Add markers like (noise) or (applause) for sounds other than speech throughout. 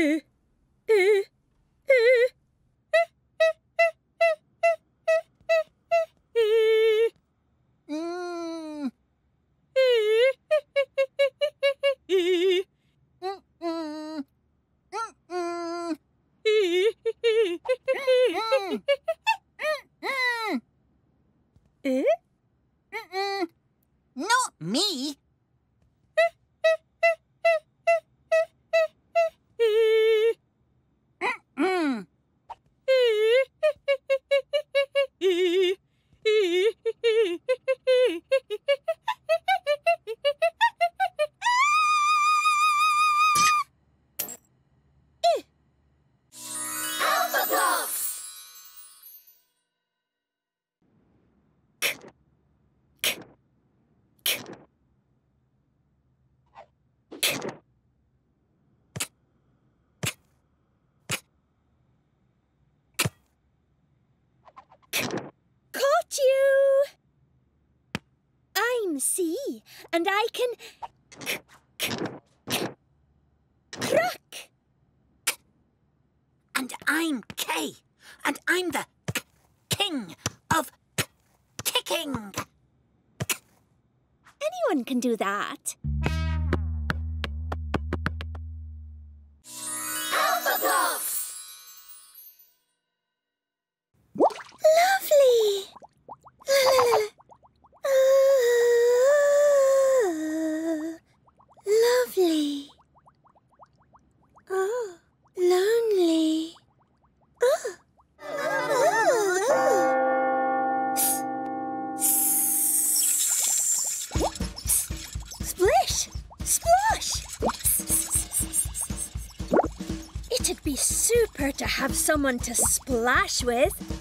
(laughs) Not me. I'm and I can crack. And I'm K, and I'm the king of kicking. Anyone can do that. Lonely. Splish! Splosh! It'd be super to have someone to splash with.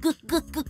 Good, good, good.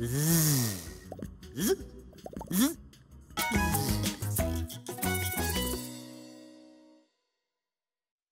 으으으으으